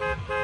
Ha ha ha!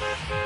Bye.